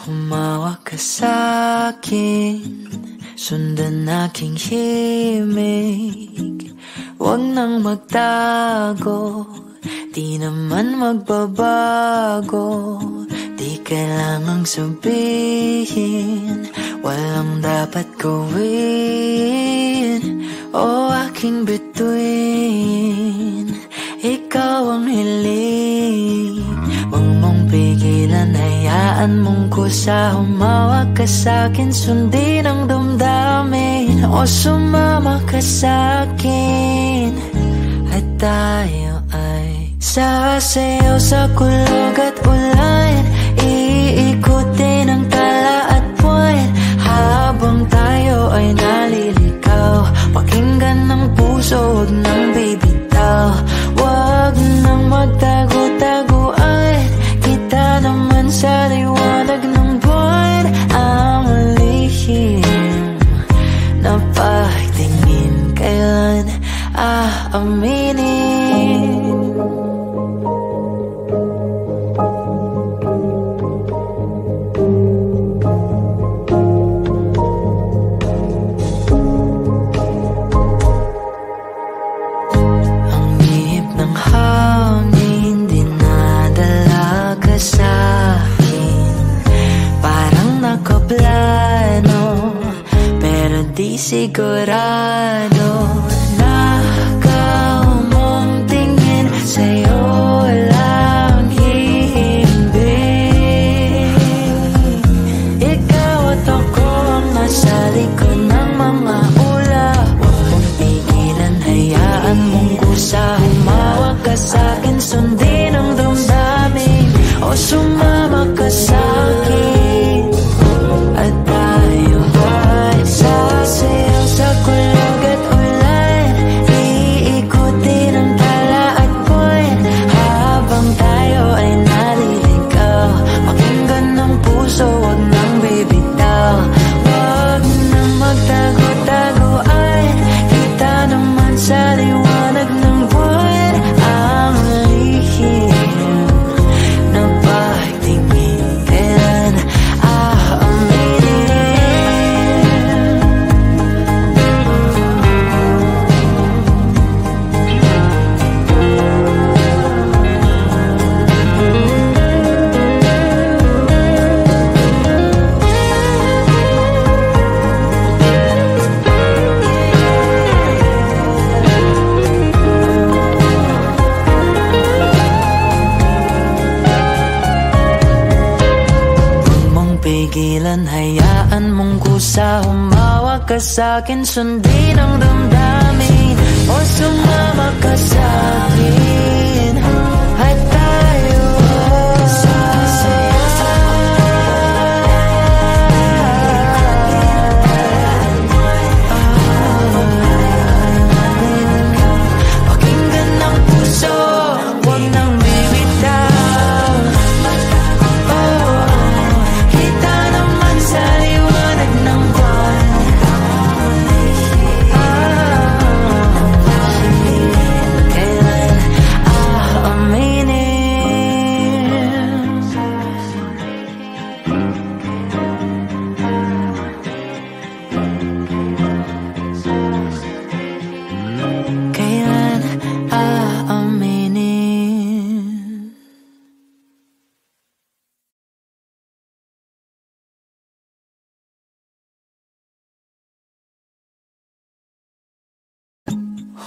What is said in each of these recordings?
Humawak ka sa'kin Sundan aking himig Huwag nang magtago Di naman magbabago Di kailangang sabihin Walang dapat gawin O aking bituin Ikaw ang hiling pigilan Hayaan mong kusa Humawak ka sa'kin Sundin ang damdamin. O sumama ka sa'kin At tayo ay Sasayaw sa kulog at ulan Humawak ka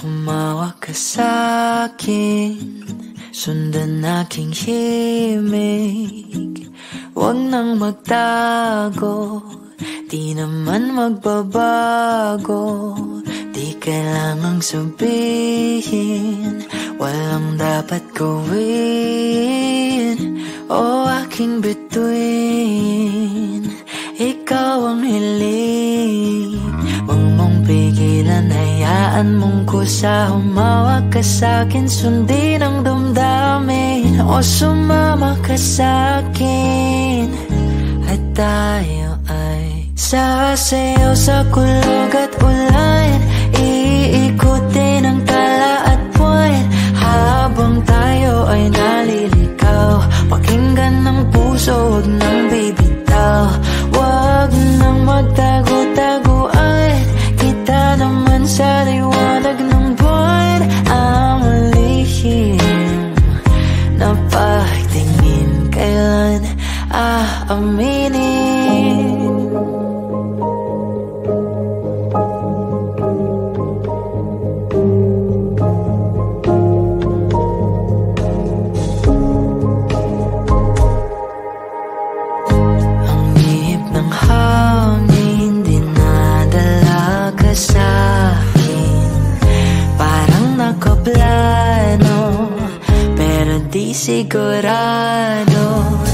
Humawak ka sa'kin Sundan aking himig Huwag nang magtago Di naman magbabago Di kailangang sabihin Walang dapat gawin O aking bituin Ikaw ang hiling pigilan, hayaan mong kusa Humawak ka sa'kin, sundin ang damdamin. O sumama ka sa'kin At tayo ay sasayaw sa kulog at ulan Pero di sigurado. Nakaw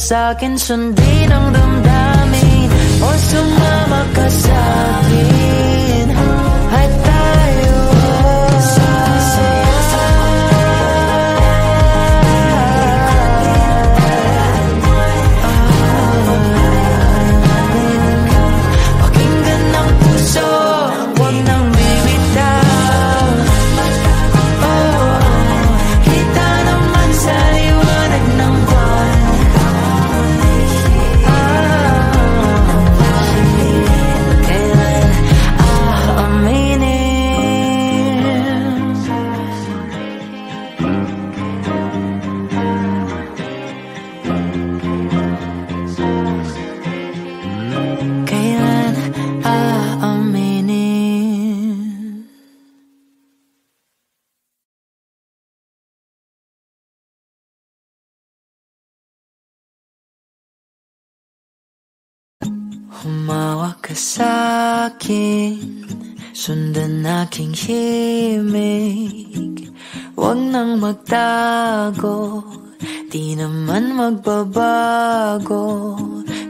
sa'kin, sundin ang damdamin. O sumama ka sa'kin. At sa'kin Sundan aking himig Huwag nang magtago Di naman magbabago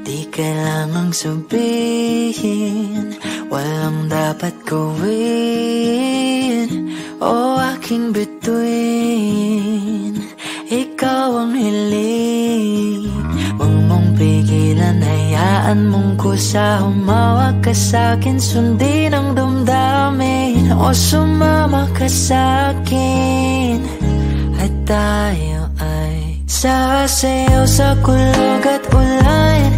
Di kailangang sabihin Walang dapat gawin O aking bituin Ikaw ang hiling mong pigilan, hayaan mong kusa Humawak ka sa'kin, sundin ang damdamin O sumama ka sa'kin At tayo ay sasayaw sa kulog at ulan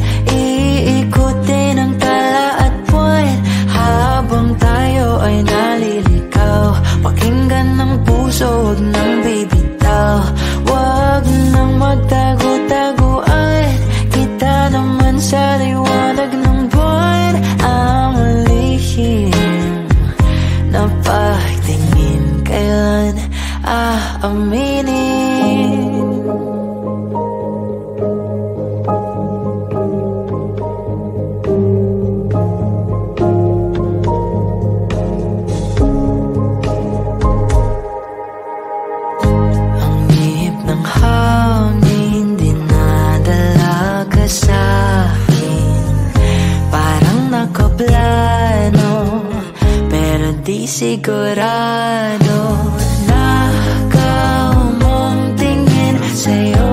Sigurado Nakaw mong tingin Sa'yo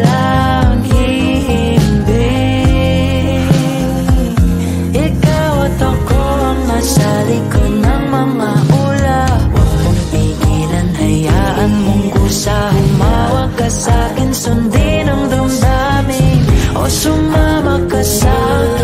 lang hihimbing Ikaw at ako ang nasa likod ng mga ulap Huwag mong pigilan, hayaan mong kusa Humawak ka sa'kin, sundin ang damdamin O sumama ka sa'kin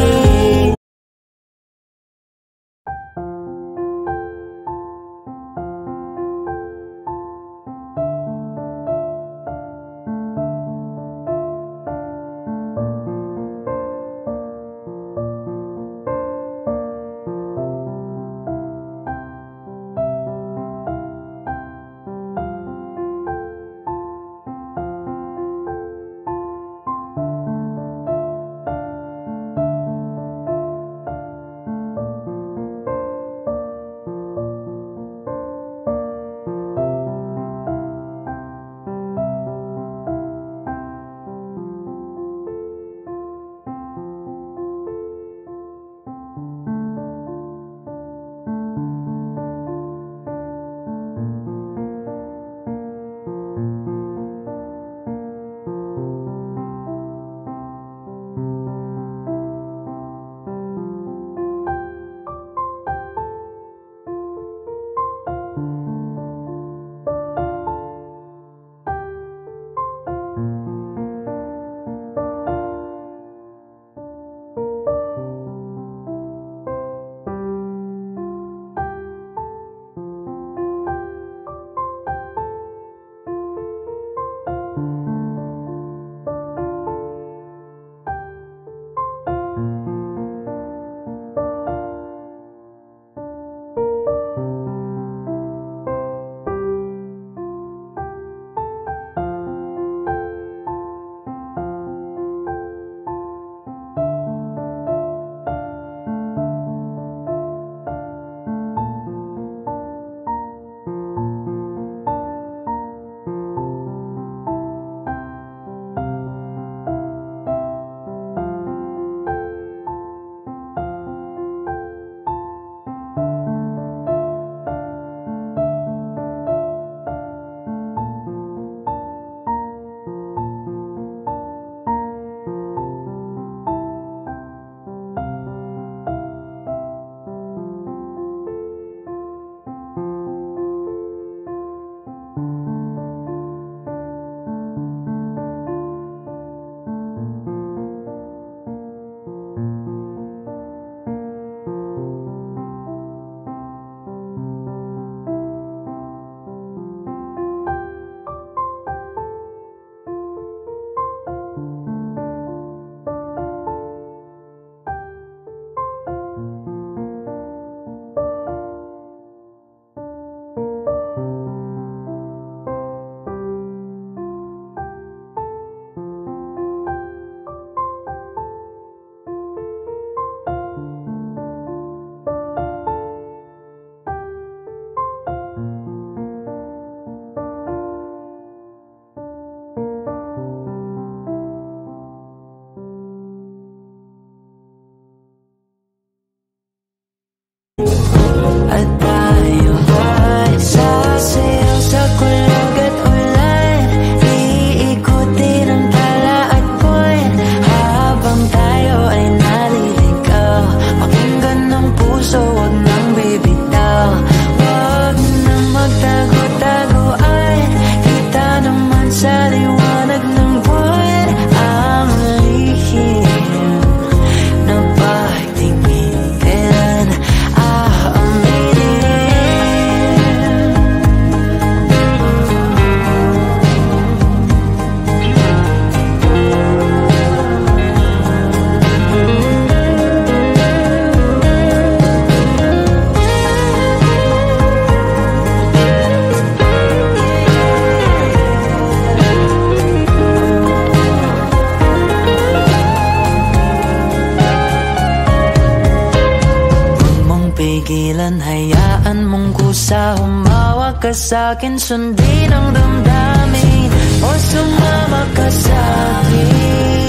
ka sa'kin, sundin ang damdamin. O sumama ka sa'kin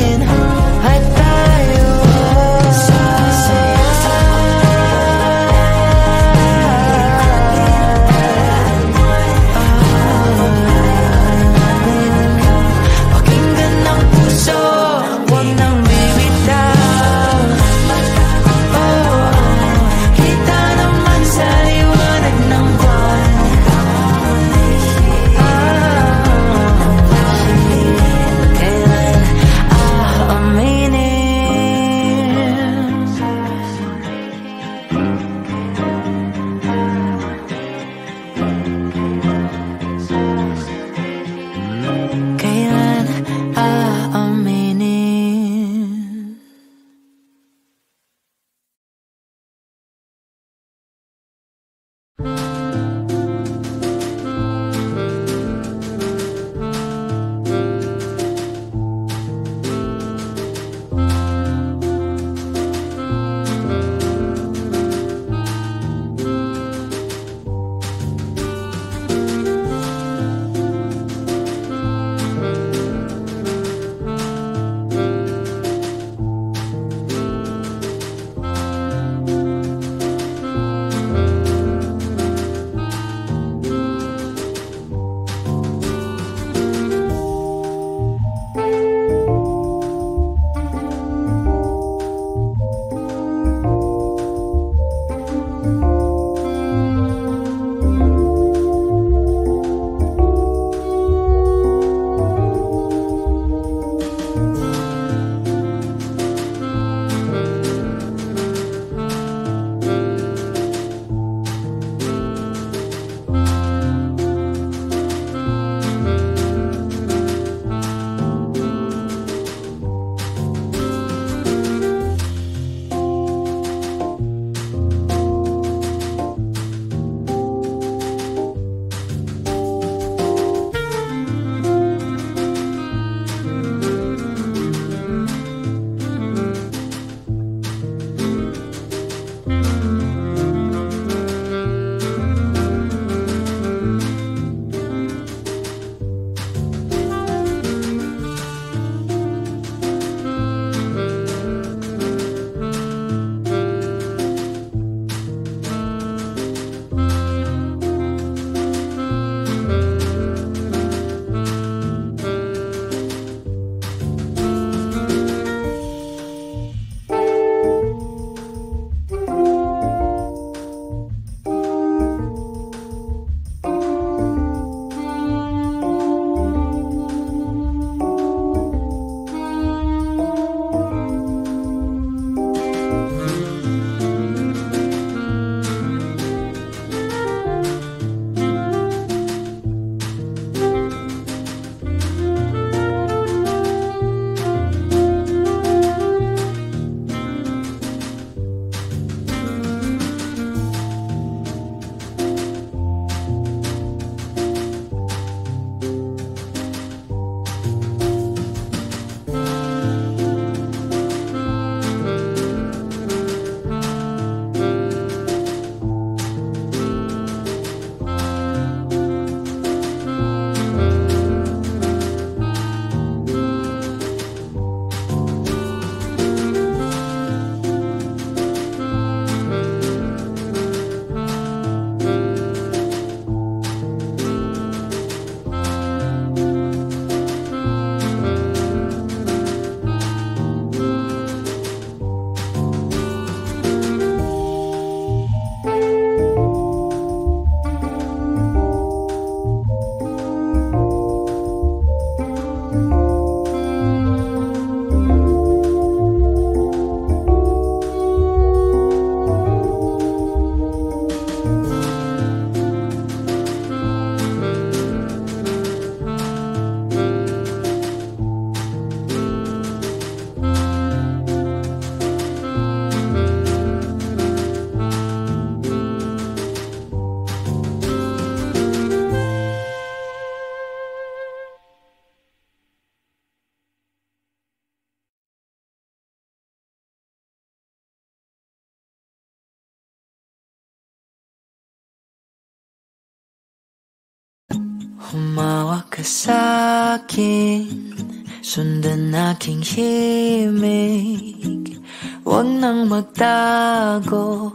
ka sa'kin Sundan aking himig Huwag nang magtago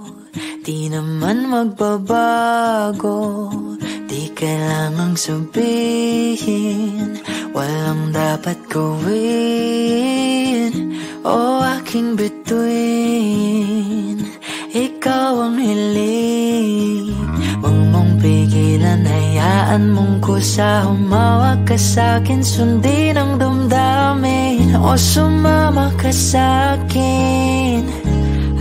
Di naman magbabago Di kailangang sabihin Walang dapat gawin O aking bituin Ikaw ang hiling Huwag mong pigilan Hayaan mong kusa Humawak ka sa'kin Sundin ang damdamin. O sumama ka sa'kin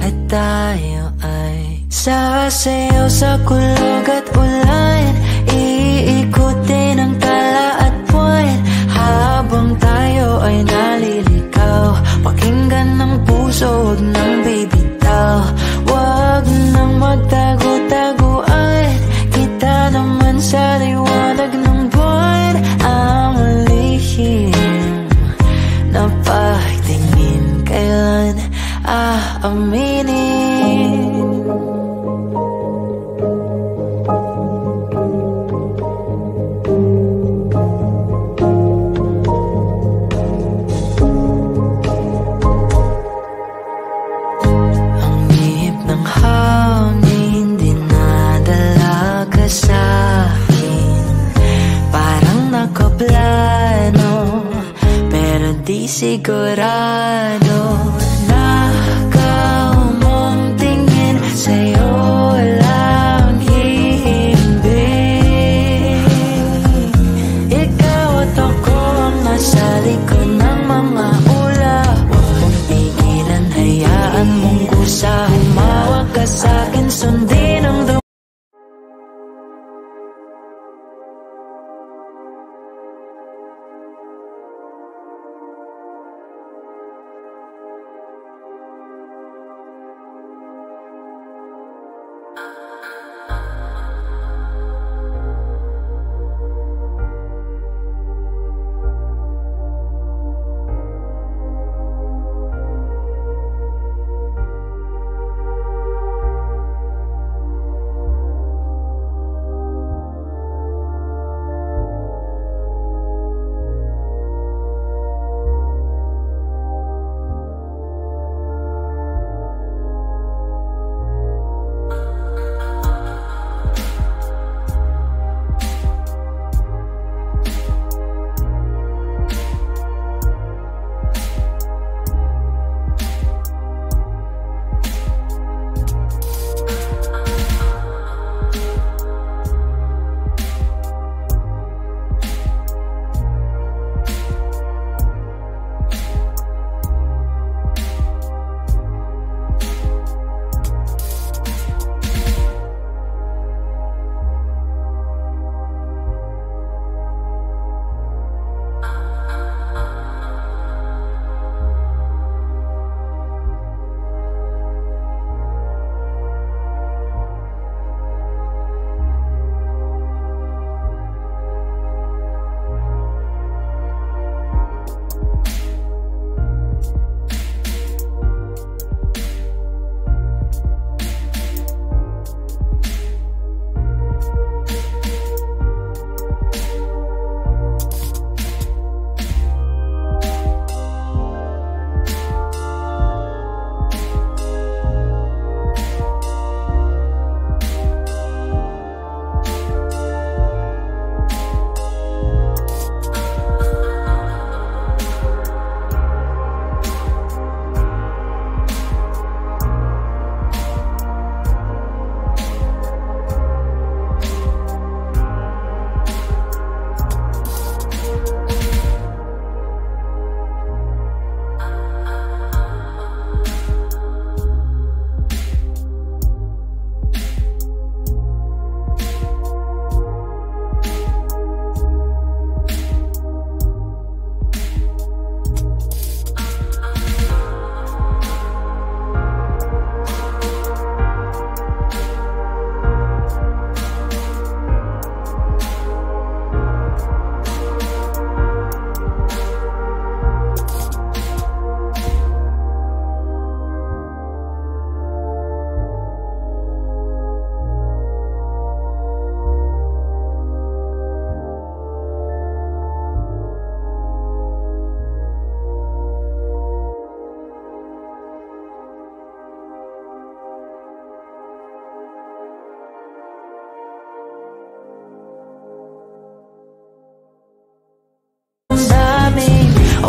At tayo ay Sasayaw sa kulog at ulan Iikutin ang tala at buwan Habang tayo ay nalilikaw Pakinggan ng puso, huwag nang bibitaw. Huwag nang naman sa liwanag ng buwan Ang lihim na pagtingin Kailan aaminin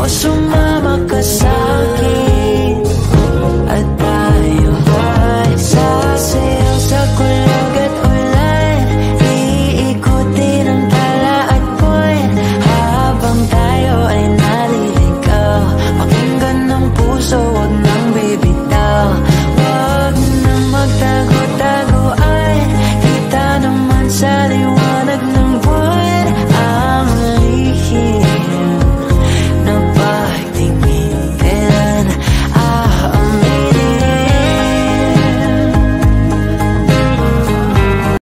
sumama ka sa